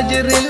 تجري